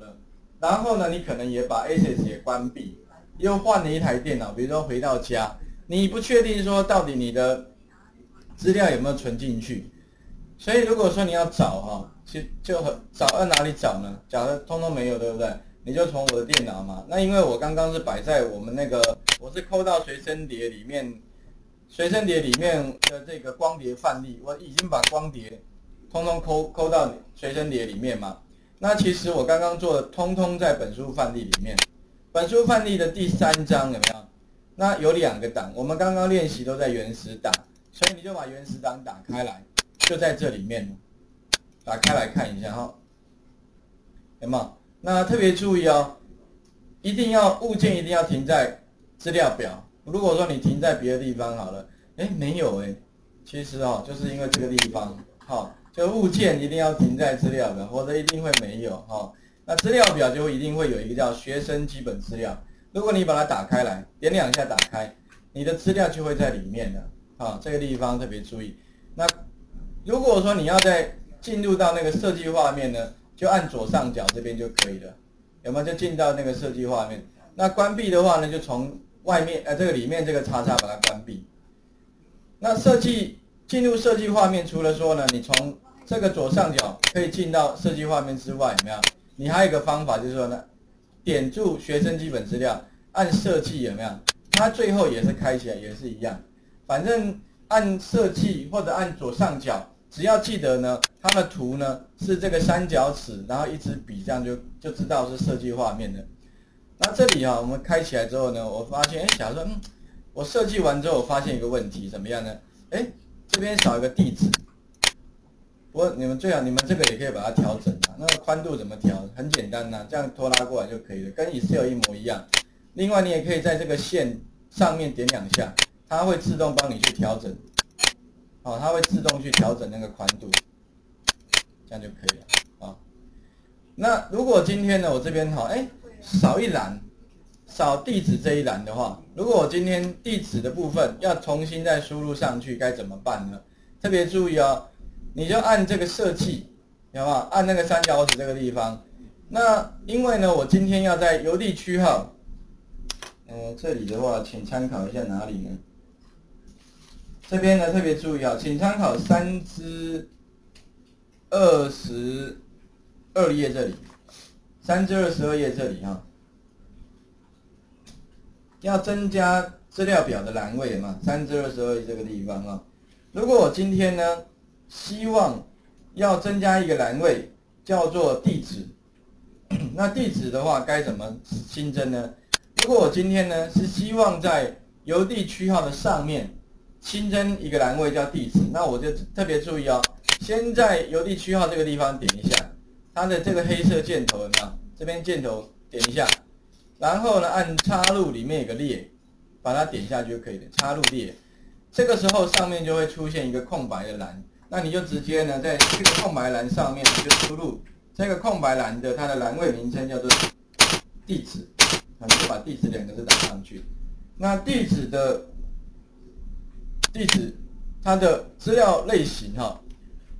了，然后呢，你可能也把 Access 也关闭，又换了一台电脑，比如说回到家，你不确定说到底你的资料有没有存进去，所以如果说你要找哈，就就很找在哪里找呢？假如通通没有，对不对？你就从我的电脑嘛。那因为我刚刚是摆在我们那个，我是抠到随身碟里面，随身碟里面的这个光碟范例，我已经把光碟通通抠抠到随身碟里面嘛。那其实我刚刚做的通通在本书范例里面，本书范例的第三章有没有？那有两个档，我们刚刚练习都在原始档，所以你就把原始档打开来，就在这里面，打开来看一下哈，有没有？那特别注意哦，一定要物件一定要停在资料表。如果说你停在别的地方好了，哎，没有哎，其实哦，就是因为这个地方，好，就物件一定要停在资料表，否则一定会没有哈。那资料表就一定会有一个叫学生基本资料。如果你把它打开来，点两下打开，你的资料就会在里面了。好，这个地方特别注意。那如果说你要在进入到那个设计画面呢？就按左上角这边就可以了，有没有？就进到那个设计画面。那关闭的话呢，就从外面呃这个里面这个叉叉把它关闭。那设计进入设计画面，除了说呢，你从这个左上角可以进到设计画面之外，有没有？你还有一个方法就是说呢，点住学生基本资料，按设计有没有？它最后也是开起来也是一样，反正按设计或者按左上角。只要记得呢，它的图呢是这个三角尺，然后一支笔，这样就就知道是设计画面的。那这里啊，我们开起来之后呢，我发现，哎，假如说，嗯，我设计完之后，我发现一个问题，怎么样呢？哎，这边少一个地址。不你们最好，你们这个也可以把它调整啊。那个宽度怎么调？很简单呐，这样拖拉过来就可以了，跟 Excel 一模一样。另外，你也可以在这个线上面点两下，它会自动帮你去调整。哦，它会自动去调整那个宽度，这样就可以了啊。那如果今天呢，我这边哈，哎，少一栏，少地址这一栏的话，如果我今天地址的部分要重新再输入上去，该怎么办呢？特别注意哦，你就按这个设计，好不好？按那个三角尺这个地方。那因为呢，我今天要在邮递区号，嗯，这里的话，请参考一下哪里呢？这边呢特别注意啊，请参考三之二十二页这里，三之二十二页这里啊，要增加资料表的栏位嘛，三之二十二页这个地方啊。如果我今天呢希望要增加一个栏位，叫做地址，那地址的话该怎么新增呢？如果我今天呢是希望在邮递区号的上面。新增一个栏位叫地址，那我就特别注意哦。先在邮递区号这个地方点一下，它的这个黑色箭头有没有？这边箭头点一下，然后呢按插入里面有个列，把它点下去就可以了。插入列，这个时候上面就会出现一个空白的栏，那你就直接呢在这个空白栏上面就输入这个空白栏的它的栏位名称叫做地址，你就把地址两个字打上去。那地址的。地址，它的资料类型哈，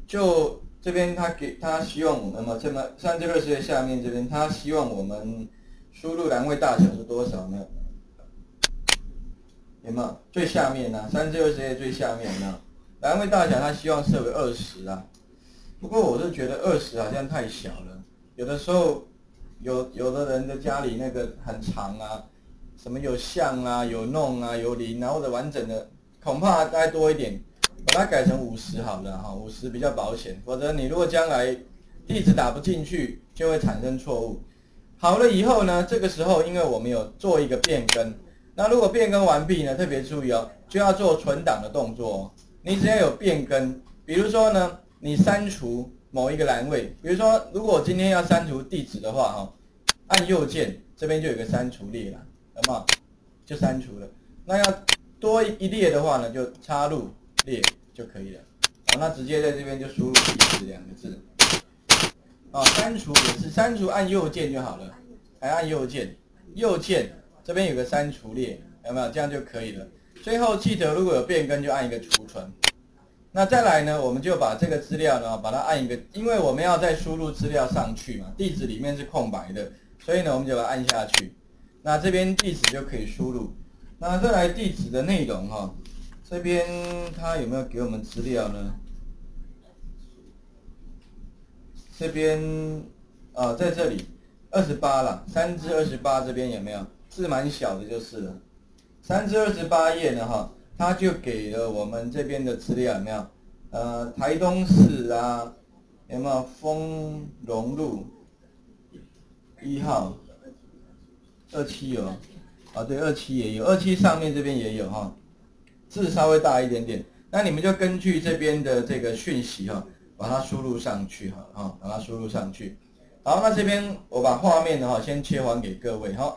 就这边他给他希望我们嘛，这么三这二十页下面这边他希望我们输入栏位大小是多少呢？有没有最下面呢？三这二十页最下面呢？栏位大小他希望设为二十啊。不过我是觉得二十好像太小了，有的时候有有的人的家里那个很长啊，什么有像啊，有弄啊，有零啊，或者完整的。恐怕再多一点，把它改成五十好了哈，五十比较保险。否则你如果将来地址打不进去，就会产生错误。好了以后呢，这个时候因为我们有做一个变更，那如果变更完毕呢，特别注意哦，就要做存档的动作。你只要有变更，比如说呢，你删除某一个栏位，比如说如果今天要删除地址的话哈，按右键这边就有个删除列了，好吗？就删除了。那要。多一列的话呢，就插入列就可以了。好，那直接在这边就输入“地址”两个字。啊，删除也是删除，按右键就好了，还按右键，右键这边有个删除列，有没有？这样就可以了。最后记得如果有变更就按一个储存。那再来呢，我们就把这个资料呢，把它按一个，因为我们要再输入资料上去嘛，地址里面是空白的，所以呢，我们就把它按下去。那这边地址就可以输入。那再来地址的内容哈，这边它有没有给我们资料呢？这边啊，在这里二十八了，三至二十八这边有没有？字蛮小的，就是了。三至二十八页呢，哈。他就给了我们这边的资料有没有？呃，台东市啊，有没有丰荣路一号二七有？啊，对，二七也有，二七上面这边也有哈，字稍微大一点点。那你们就根据这边的这个讯息哈，把它输入上去哈，哈，把它输入上去。好，那这边我把画面的哈先切换给各位哈。